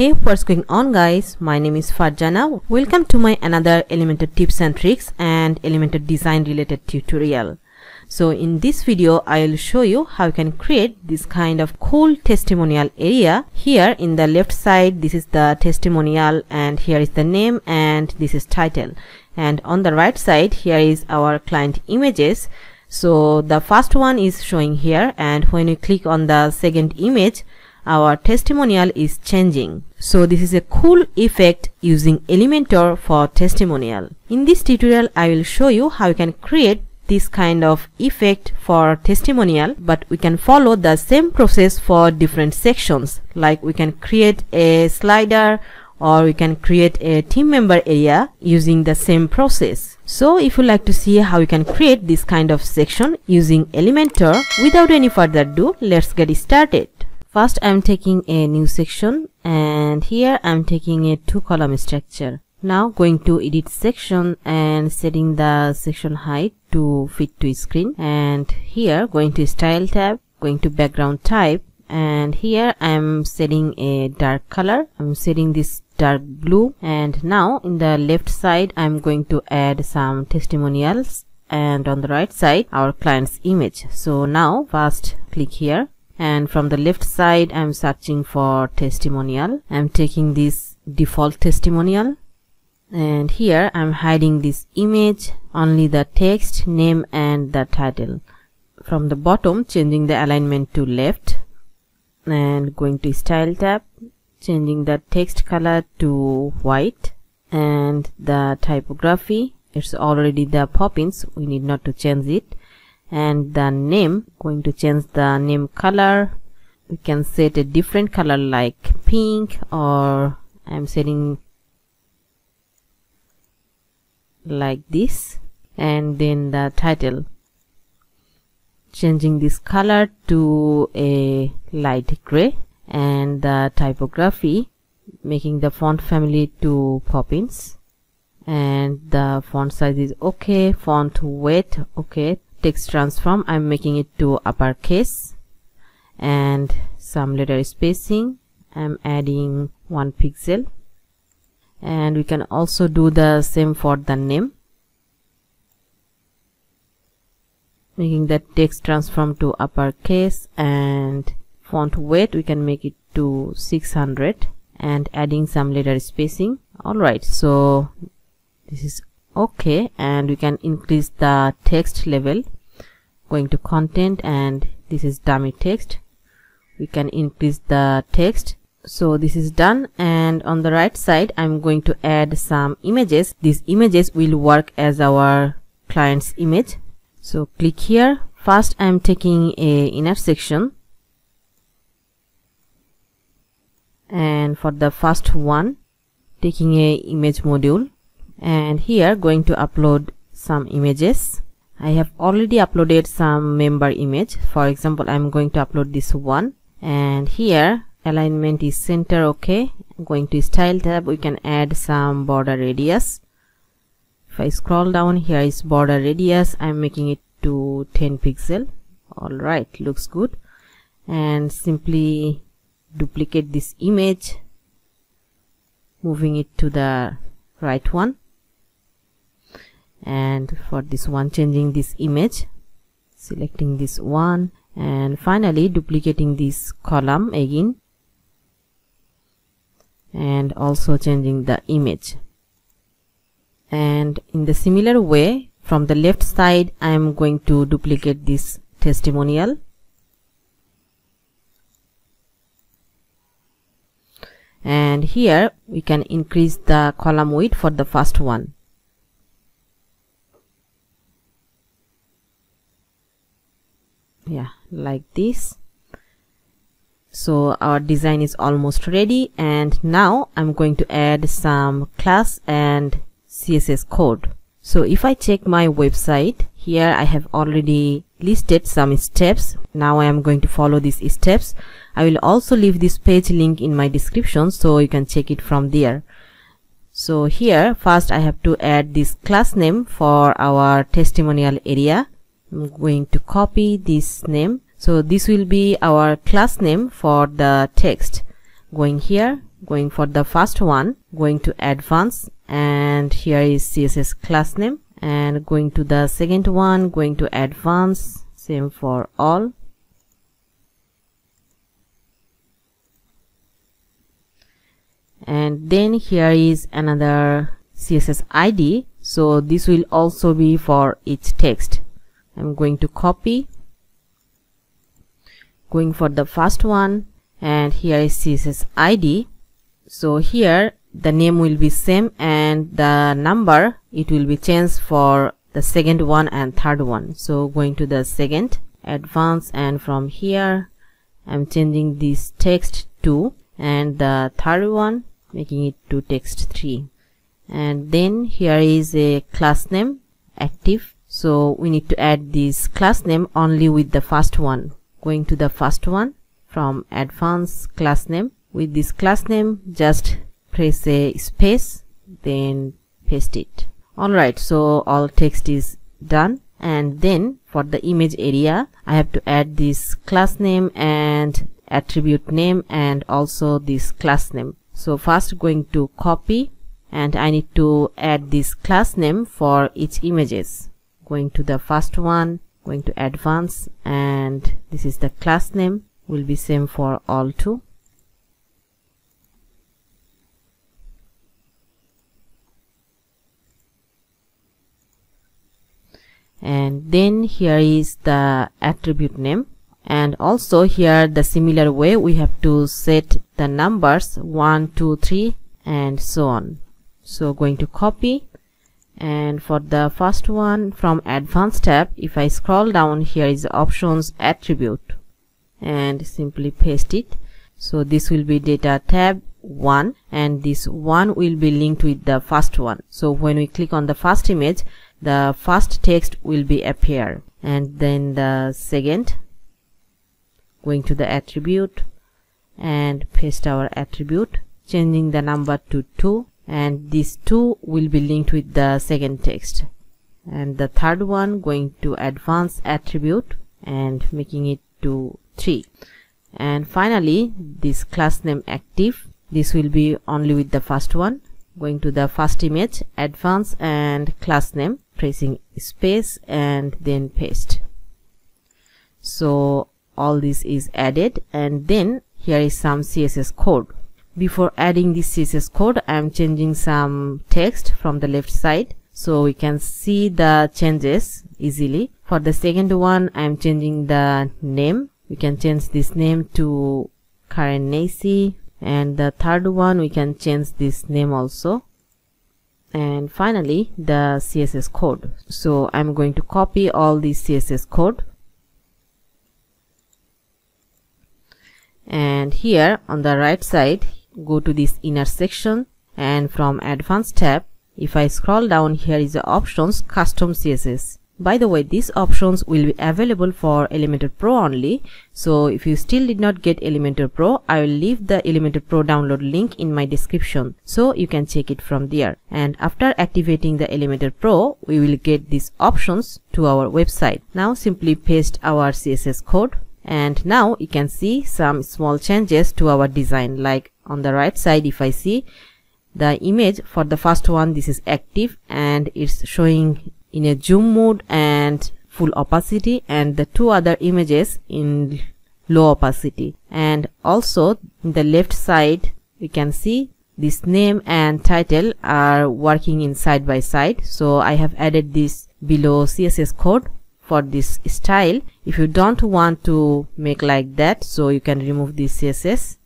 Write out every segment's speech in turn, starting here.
Hey what's going on guys? My name is Farjana. Welcome to my another Elementor tips and tricks and Elementor design related tutorial. So in this video I'll show you how you can create this kind of cool testimonial area. Here in the left side this is the testimonial and here is the name and this is title. And on the right side here is our client images. So the first one is showing here and when you click on the second image our testimonial is changing. So this is a cool effect using Elementor for testimonial. In this tutorial I will show you how you can create this kind of effect for testimonial but we can follow the same process for different sections like we can create a slider or we can create a team member area using the same process. So if you like to see how you can create this kind of section using Elementor without any further ado let's get started. First I'm taking a new section and here I'm taking a two column structure. Now going to edit section and setting the section height to fit to screen and here going to style tab, going to background type and here I'm setting a dark color. I'm setting this dark blue and now in the left side I'm going to add some testimonials and on the right side our client's image. So now first click here and from the left side I'm searching for testimonial. I'm taking this default testimonial. And here I'm hiding this image only the text name and the title. From the bottom changing the alignment to left. And going to style tab changing the text color to white. And the typography it's already the poppins. We need not to change it and the name going to change the name color. We can set a different color like pink or I'm setting like this. And then the title. Changing this color to a light gray. And the typography making the font family to Poppins and the font size is okay font weight okay text transform. I'm making it to uppercase and some letter spacing. I'm adding one pixel. And we can also do the same for the name. Making the text transform to uppercase and font weight we can make it to 600 and adding some letter spacing. Alright so this is okay and we can increase the text level going to content and this is dummy text. We can increase the text. So this is done and on the right side I'm going to add some images. These images will work as our client's image. So click here. First I'm taking a inner section. And for the first one taking a image module and here going to upload some images. I have already uploaded some member image. For example I'm going to upload this one. And here alignment is center okay. Going to style tab we can add some border radius. If I scroll down here is border radius. I'm making it to 10 pixel. Alright looks good. And simply duplicate this image. Moving it to the right one and for this one changing this image selecting this one and finally duplicating this column again. And also changing the image. And in the similar way from the left side I am going to duplicate this testimonial. And here we can increase the column width for the first one yeah like this. So our design is almost ready and now I'm going to add some class and CSS code. So if I check my website here I have already listed some steps. Now I am going to follow these steps. I will also leave this page link in my description so you can check it from there. So here first I have to add this class name for our testimonial area I'm going to copy this name. So this will be our class name for the text. Going here going for the first one going to advanced and here is css class name. And going to the second one going to advanced same for all. And then here is another css id so this will also be for each text i'm going to copy. Going for the first one and here is css id so here the name will be same and the number it will be changed for the second one and third one. So going to the second advance and from here I'm changing this text to and the third one making it to text 3 and then here is a class name active so we need to add this class name only with the first one. Going to the first one from advanced class name. With this class name just press a space then paste it. Alright so all text is done. And then for the image area I have to add this class name and attribute name and also this class name. So first going to copy and I need to add this class name for each images going to the first one going to advance and this is the class name will be same for all two. And then here is the attribute name. And also here the similar way we have to set the numbers 1 2 3 and so on. So going to copy and for the first one from advanced tab if I scroll down here is options attribute. And simply paste it. So this will be data tab 1 and this one will be linked with the first one. So when we click on the first image the first text will be appear. And then the second going to the attribute and paste our attribute changing the number to 2 and these two will be linked with the second text. And the third one going to advanced attribute and making it to 3 and finally this class name active this will be only with the first one. Going to the first image advanced and class name pressing space and then paste. So all this is added. And then here is some css code before adding this css code i am changing some text from the left side. So we can see the changes easily. For the second one i am changing the name. We can change this name to Karen Nacy. And the third one we can change this name also. And finally the css code. So i'm going to copy all the css code. And here on the right side go to this inner section and from advanced tab if i scroll down here is the options custom css by the way, these options will be available for Elementor Pro only. So if you still did not get Elementor Pro, I will leave the Elementor Pro download link in my description. So you can check it from there. And after activating the Elementor Pro, we will get these options to our website. Now simply paste our CSS code. And now you can see some small changes to our design. Like on the right side, if I see the image for the first one, this is active and it's showing in a zoom mode and full opacity and the two other images in low opacity. And also in the left side we can see this name and title are working in side by side. So I have added this below CSS code for this style. If you don't want to make like that so you can remove this CSS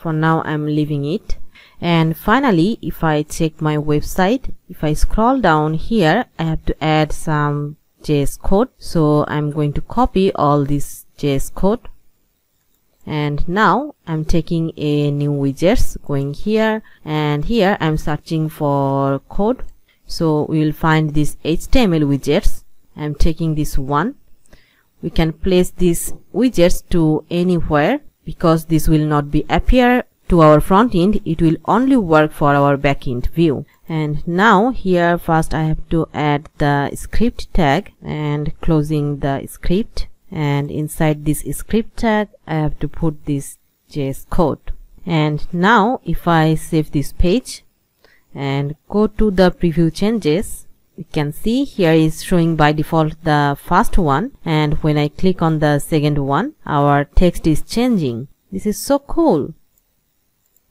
for now I'm leaving it. And finally if I check my website if I scroll down here I have to add some JS code. So I'm going to copy all this JS code. And now I'm taking a new widgets going here. And here I'm searching for code. So we will find this HTML widgets. I'm taking this one. We can place these widgets to anywhere because this will not be appear to our front end it will only work for our back end view. And now here first I have to add the script tag and closing the script. And inside this script tag I have to put this JS code. And now if I save this page and go to the preview changes you can see here is showing by default the first one and when I click on the second one our text is changing. This is so cool.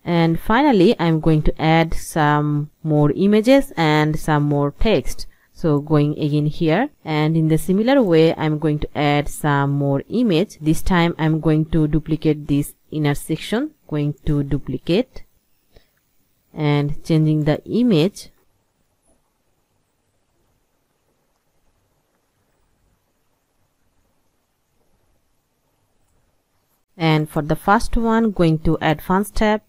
And finally I'm going to add some more images and some more text. So going again here and in the similar way I'm going to add some more image. This time I'm going to duplicate this inner section going to duplicate and changing the image and for the first one going to advanced tab.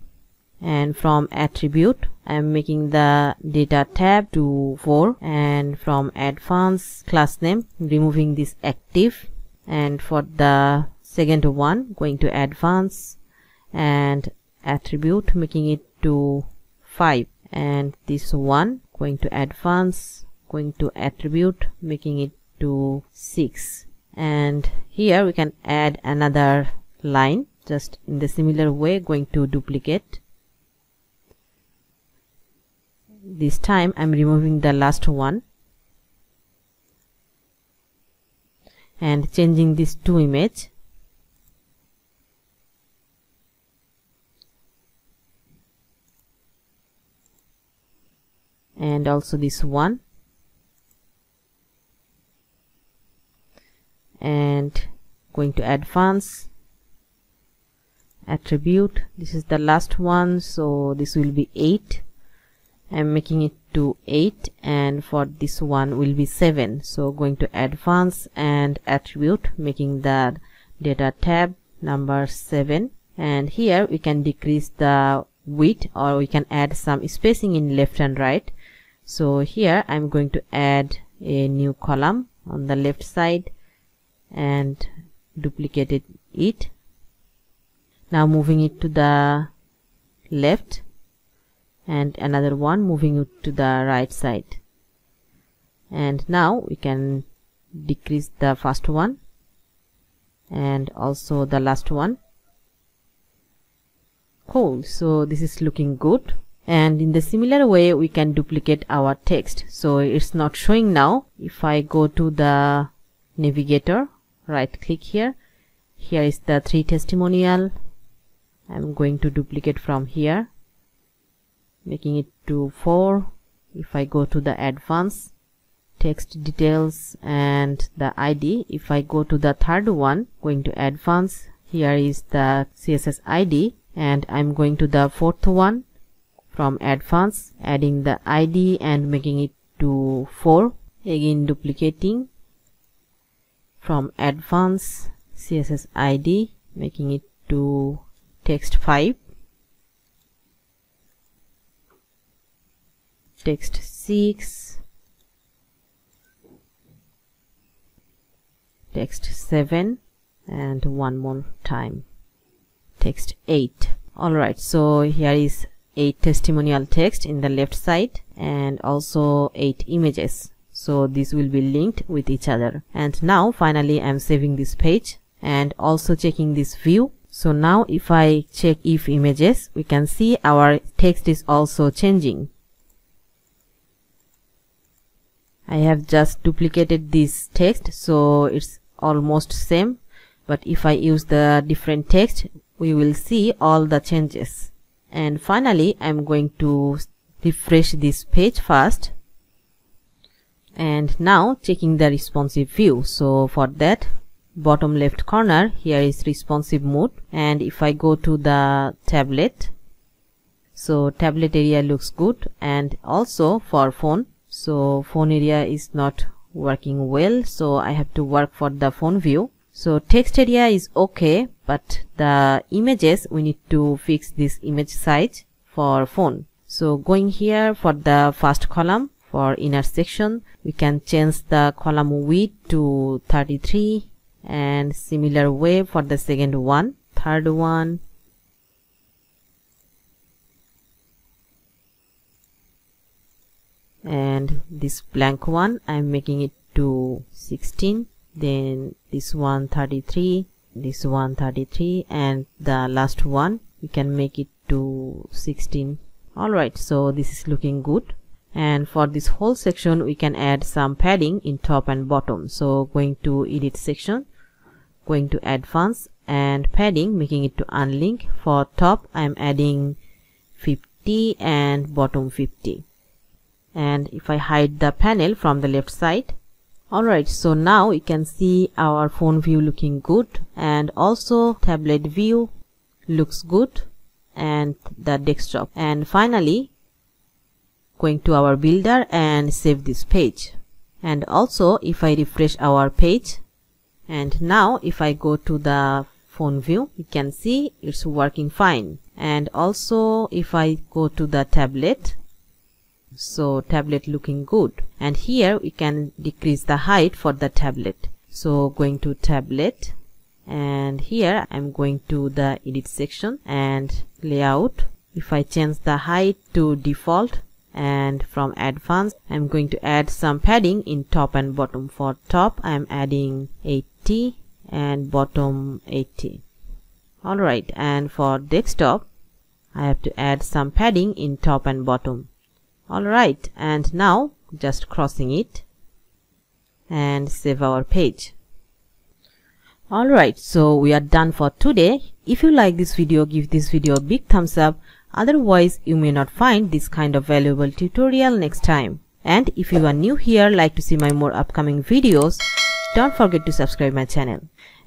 And from attribute I'm making the data tab to 4 and from advanced class name removing this active. And for the second one going to advanced and attribute making it to 5 and this one going to advance going to attribute making it to 6 and here we can add another line just in the similar way going to duplicate. This time I'm removing the last one. And changing this to image. And also this one. And going to advance attribute. This is the last one so this will be 8 I'm making it to 8 and for this one will be 7 so going to advance and attribute making the data tab number 7 and here we can decrease the width or we can add some spacing in left and right. So here I'm going to add a new column on the left side and duplicate it now moving it to the left and another one moving it to the right side. And now we can decrease the first one and also the last one. Cool. So this is looking good. And in the similar way we can duplicate our text. So it's not showing now. If I go to the navigator right click here. Here is the three testimonial I'm going to duplicate from here making it to 4 if I go to the advanced text details and the ID if I go to the third one going to advanced here is the CSS ID and I'm going to the fourth one from advanced adding the ID and making it to 4 again duplicating from advanced CSS ID making it to text 5 text 6 text 7 and one more time. Text 8 alright so here is 8 testimonial text in the left side and also 8 images. So this will be linked with each other. And now finally I'm saving this page and also checking this view so now if I check if images we can see our text is also changing. I have just duplicated this text so it's almost same. But if I use the different text we will see all the changes. And finally I'm going to refresh this page first. And now checking the responsive view. So for that bottom left corner here is responsive mode. And if I go to the tablet so tablet area looks good. And also for phone so phone area is not working well so I have to work for the phone view. So text area is okay but the images we need to fix this image size for phone. So going here for the first column for inner section we can change the column width to 33 and similar way for the second one. Third one. And this blank one I'm making it to 16 then this one 33 this one 33 and the last one we can make it to 16 alright so this is looking good. And for this whole section we can add some padding in top and bottom. So going to edit section going to advanced and padding making it to unlink. For top I'm adding 50 and bottom 50 and if I hide the panel from the left side. Alright so now you can see our phone view looking good. And also tablet view looks good. And the desktop. And finally going to our builder and save this page. And also if I refresh our page and now if I go to the phone view you can see it's working fine. And also if I go to the tablet so tablet looking good. And here we can decrease the height for the tablet. So going to tablet and here I'm going to the edit section and layout. If I change the height to default and from advanced I'm going to add some padding in top and bottom. For top I'm adding 80 and bottom 80 alright and for desktop I have to add some padding in top and bottom. Alright and now just crossing it and save our page. Alright so we are done for today. If you like this video give this video a big thumbs up otherwise you may not find this kind of valuable tutorial next time and if you are new here like to see my more upcoming videos don't forget to subscribe my channel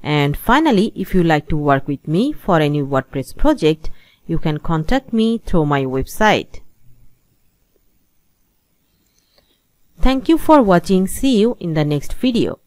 and finally, if you like to work with me for any WordPress project, you can contact me through my website. Thank you for watching. See you in the next video.